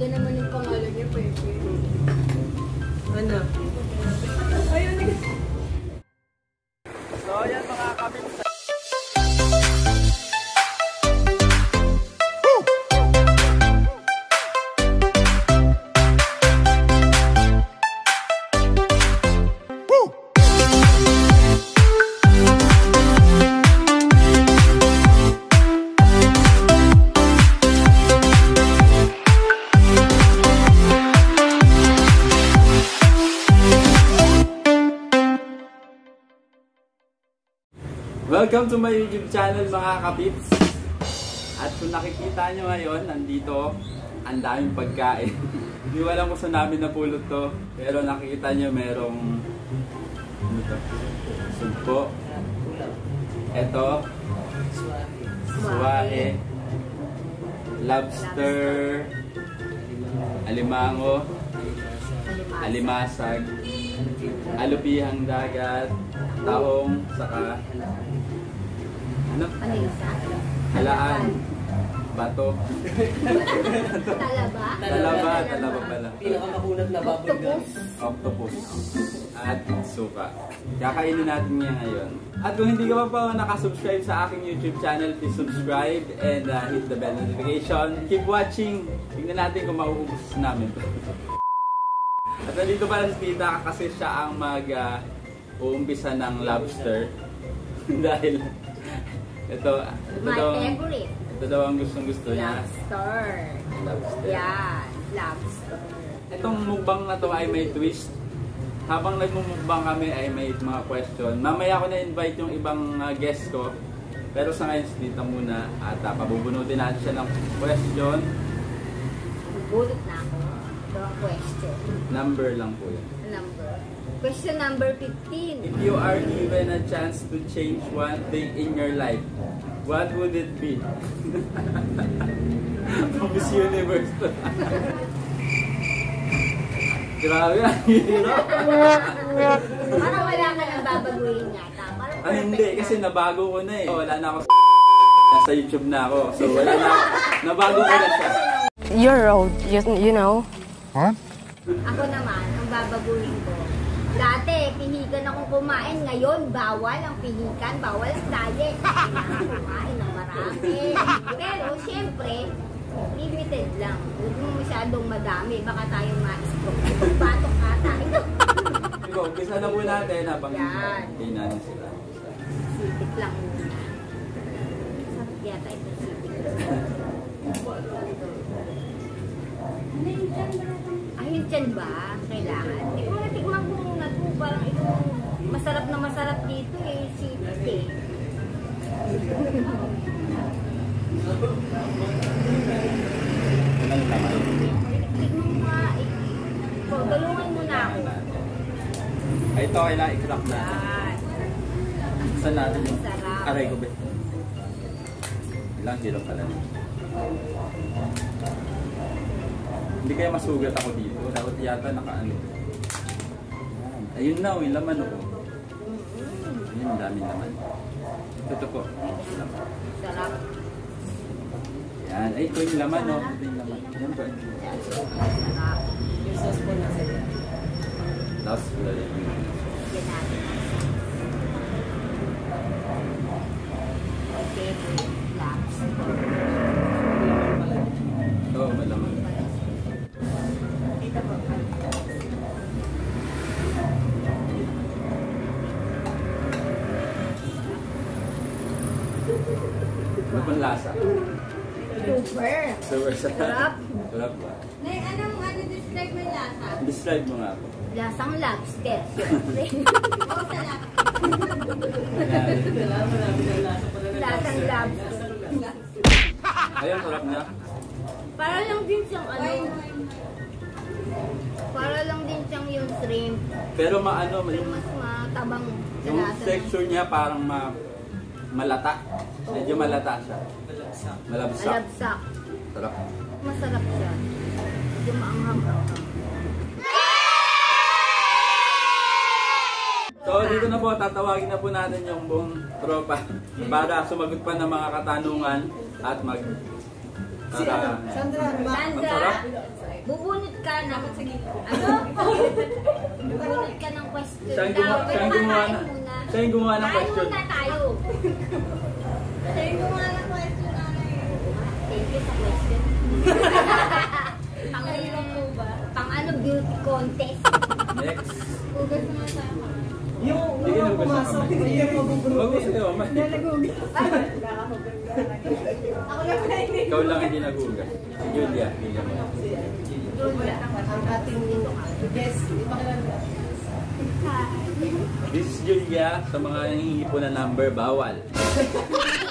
Ganda naman yung pangalan niya, Pepe. Welcome to my YouTube channel mga kapips. At kung nakikita nyo ngayon, nandito, ang daming pagkain. Hindi ko alam kung saan namin napulot to. Pero nakikita nyo merong ano to? Sugpo. Ito, suwahe, lobster, alimango, alimasag, alupihang dagat, tahong, saka ano? Panisa. Halaan. Bato. Talaba. Talaba. Talaba pala. Pinakamakunat na baboy na. Octopus. Octopus. At suka. Kakainin natin niya ngayon. At kung hindi ka pa pa nakasubscribe sa aking YouTube channel, please subscribe and uh, hit the bell notification. Keep watching. Tingnan natin kung mauubos namin to. At nandito pala si Tita kasi siya ang mag uh, uumpisa ng lobster. Dahil ito, ito My daw, favorite. ito daw ang gustong gusto niya. Lobster. Lobster. Yan. Lobster. Itong mukbang na to ay may twist. Habang nagmumukbang kami ay may mga question. Mamaya ko na-invite yung ibang uh, guest ko. Pero sa ngayon, dito muna at uh, pabubunutin natin siya ng question. Bulot na ako. Ito ang question. Number lang po yun. Number. Question number 15. If you are given a chance to change one thing in your life, what would it be? Miss Universe to. Grabe, ang hirap. Parang wala ka nang babaguhin yata. Parang Ah, hindi, kasi na. nabago ko na eh. Wala na ako sa Nasa YouTube na ako. So, wala na. Nabago ko na siya. your road, you, you know. What? Ako naman, ang babaguhin ko. Dati, pihikan akong kumain. Ngayon, bawal ang pihikan. Bawal ang diet. Kailangan kumain ng marami. Pero, syempre, limited lang. Huwag mo masyadong madami. Baka tayo ma-stroke. Batok ata. Ito. Ikaw, umpisa na po natin habang Yan. tingnan sila. Sipit lang muna. Sarap yata ito sipit. Ayun dyan ba? Kailangan. Na tikman ko muna ito. Parang ito masarap na masarap dito eh. Yung? Tikman mo nga eh. Tulungan mo na ako. Ay, ito, kailangan i-crack na. Saan natin yung aray ko ba? Ilang kilo pala. Hindi kaya masugat ako dito. Dapat yata nakaano. Ayun na, yung laman oh. Ayun, daming laman. Ito po. Sarap. Yan. Ay, ito yung laman oh. Ito yung laman. Yan ba? Sarap. Yung sauce po nasa yan. Tapos, wala rin. Natin. Okay. Lobster. Pang lasa? Super. Super sarap. Sarap. Sarap ba? Nay, anong ano describe mo yung lasa? Describe mo nga po. Lasang lobster. Oo, sa lobster. Ang Lasang lobster. Ayun, sarap niya. Para lang din siyang ano. Para lang din siyang yung shrimp. Pero maano, Pero yung, mas matabang yung texture niya parang ma, malata. Medyo malata siya. Malabsak. Malabsak. Sarap. Masarap siya. Medyo maanghang-anghang. So dito na po, tatawagin na po natin yung buong tropa para sumagot pa ng mga katanungan at mag Para, Sandra, Ang Sandra, sarap. bubunot ka ng... Ano? bubunot ka ng question Siya yung daw. gumawa- yung gumawa na- yung gumawa ng question. muna tayo. Siya yung gumawa ng question, nanay. Thank you sa question. pang ano ba? Pang ano, beauty contest. Next. Hugas mo sa Yung Hindi ka unang pumasok, hindi yung Wag mo magugulo. sa'yo, man. Ako lang na hindi. Ikaw lang hindi nagugas. Si Julia. Julia. Ang ating guest, ipakilala. This is Julia. Sa mga nangihingi po ng number, bawal.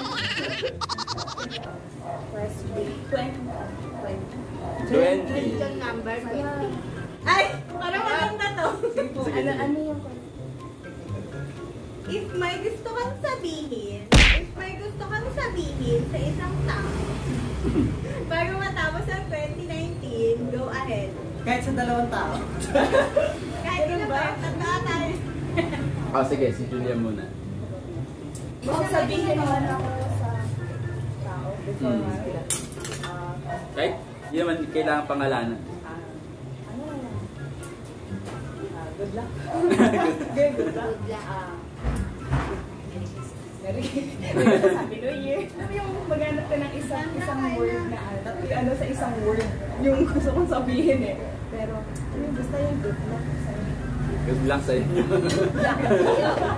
Twenty. Question number 20. Ay, parang maganda to. Sige, sige. If may gusto kang sabihin, if may gusto kang sabihin sa isang tao, bago matapos ang 2019, go ahead. Kahit sa dalawang tao. Kahit ilan ba? Tanda tayo. Ah, sige, si Julia muna. Kung sabihin mo na ako sa Hmm. Kahit hindi naman kailangan pangalanan. good luck. Good luck. Sabi no year. Ano yung maghanap ka ng isang isang word na ano, ano sa isang word. Yung gusto kong sabihin eh. Pero, ano yung basta yung good luck sa'yo. Good luck sa inyo.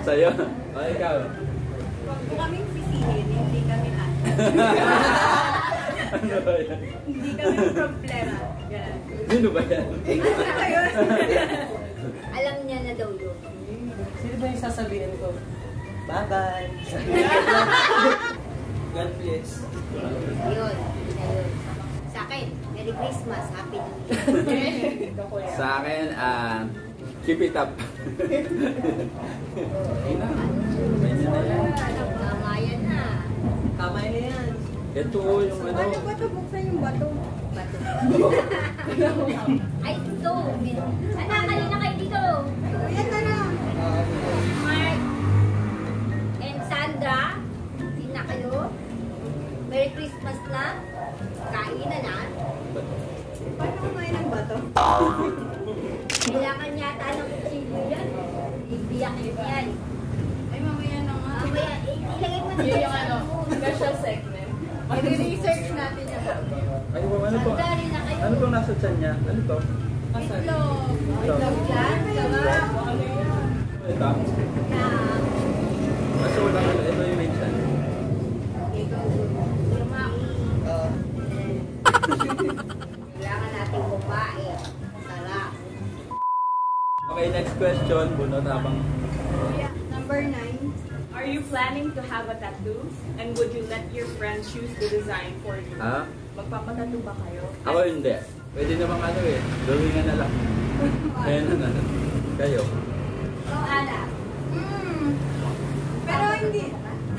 Sa'yo. O, ikaw. Huwag mo kaming sisihin, hindi kami ano. Ano? Hindi kami problema. Ganun. Sino ba yan? Ano ba yun? Alam niya na daw yun. Sino ba yung sasabihin ko? Bye-bye. God bless. Yun. Yun na yun. Sa akin, Merry Christmas, Happy New Year. Sa akin, ah, keep it up. Ayun na. Ayun na yan. Tama yan na. Tama na yan. Ito yung ano. Paano ba ito buksan yung bato? Bato. Ay, ito. Anak, kanina kayo dito. Yan na na. Mark and Sandra, hindi na kayo. Merry Christmas na. Kain na na. Paano kumain ng bato? Kailangan yata ng kutsilyo yan. Ibiyak yan. Ay, mamaya na nga. Mamaya, eh, ilagay mo na Yun yung ano, special segment. I-research natin yung Ay, ano po? Na kayo. Ano pong nasa tiyan niya? Ano to? Itlog. Ito. Yan, sama. Ito. Na, Mas wala ka. Ito yung main tiyan. Kailangan natin kumain. Sarap. Okay, next question. Bunot habang... Number 9. Are you planning to have a tattoo? And would you let your friend choose the design for you? Ha? Magpapatattoo ba kayo? Ako hindi. Pwede naman ano eh. Drawing na lang. Ayan na na. Kayo. Oh, Ana. Hmm. Pero hindi.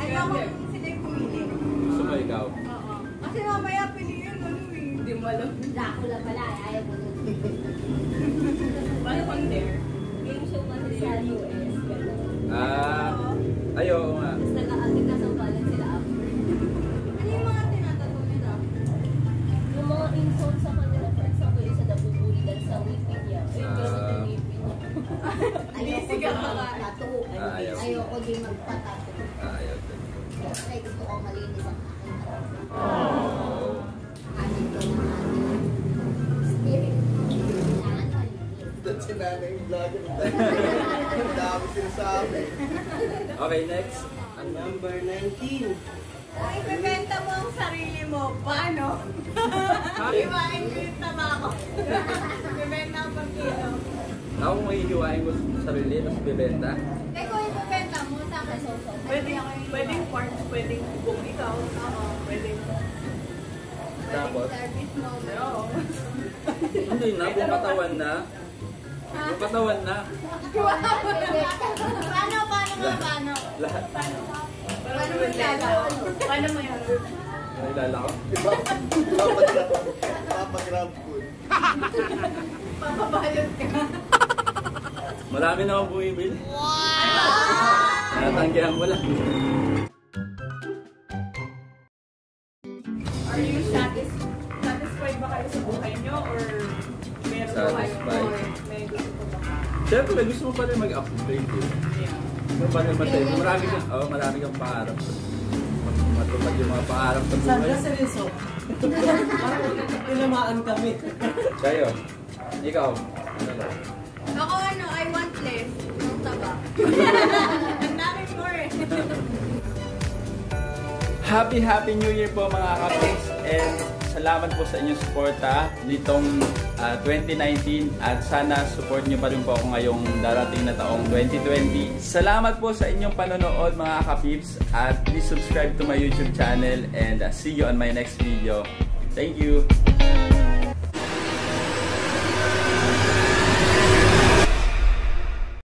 Ayoko kung sila yung pumili. Gusto mo ikaw? Oo. Kasi mamaya piliin ano eh. Hindi mo alam. Dracula pala. Ayaw ko nun. Paano pang there? Game show kasi sa US. Ah, ayo nga. Tapos nag-aatig na sampalan sila after. Ano yung mga tinatato nila? Yung mga insult sa kanila, for example, isa na buburigan sa Wikipedia. Ay, Ah. gano'n na ngipin. Ayoko din pa. magpatato. Ayaw. Ayoko din magpatato. Ayaw. Kasi gusto ko malinis ang aking si nanay yung vlogger. Ang dami sinasabi. Okay, next. Ang number 19. Kung ibebenta mo ang sarili mo, paano? Iwain ko yung tabako. Ibebenta ang pagkilo. Ako kung hihiwain mo sa sarili, tapos bibenta. Eh kung ibebenta mo, sa akin, so, so. Pwedeng, pwedeng parts, pwedeng kung ikaw. Oo, pwedeng. Tapos, Service mo. Oo. hindi na, buong katawan na. Katawan na. Paano, paano nga, paano? Lahat. Paano Paano mo mo ilala? Paano mo yun? Nalala ko. Papagrab. Papagrab food. Papabalot ka. Marami na akong bumibili. Natanggihan mo lang. Siyempre, gusto mo pa rin mag-upgrade eh. Yeah. Ano ba naman sa'yo? Marami kang, oh, marami kang pangarap. Matupad yung mga pangarap sa Sandra, buhay. seryoso. Parang tinamaan kami. Kayo, ikaw, ano ba? Ako ano, I want less. Yung taba. Ang dami more eh. Happy Happy New Year po mga kapits and salamat po sa inyong suporta nitong ah, 2019 at sana support nyo pa rin po ako ngayong darating na taong 2020. Salamat po sa inyong panonood mga kapips at please subscribe to my YouTube channel and ah, see you on my next video. Thank you!